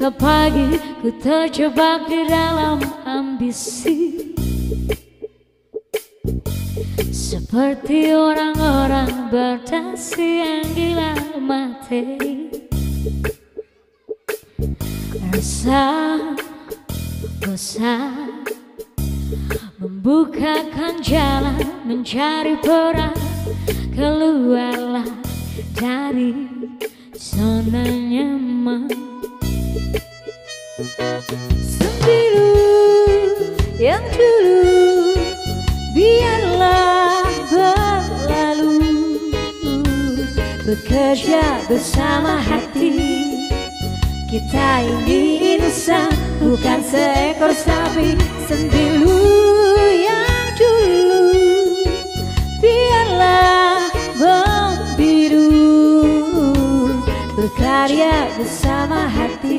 ke pagi Ku terjebak di dalam ambisi. Seperti orang-orang berdasi yang gila materi Rasa bosan Membukakan jalan mencari peran Keluarlah dari zona nyaman Sembilu yang dulu Biarlah berlalu. Bekerja bersama hati. Kita ini insan bukan seekor sapi. Sembilu yang dulu Berkarya bersama hati.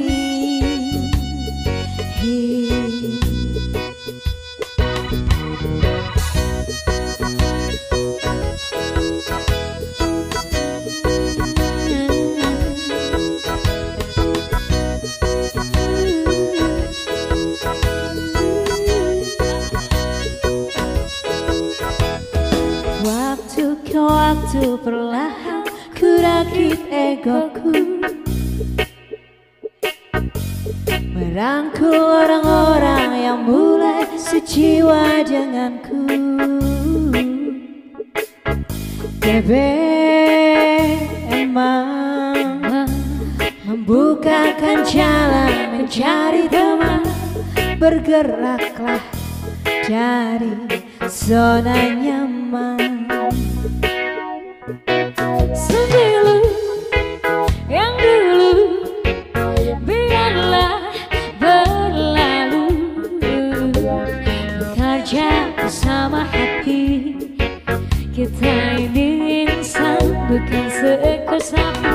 Waktu ke waktu perlahan ku rakit egoku. Merangkul orang-orang yang mulai sejiwa denganku. Bebe emang Membukakan jalan mencari teman. Bergeraklah dari zona nyaman Bekerja bersama hati. Kita ini insan bukan seekor sapi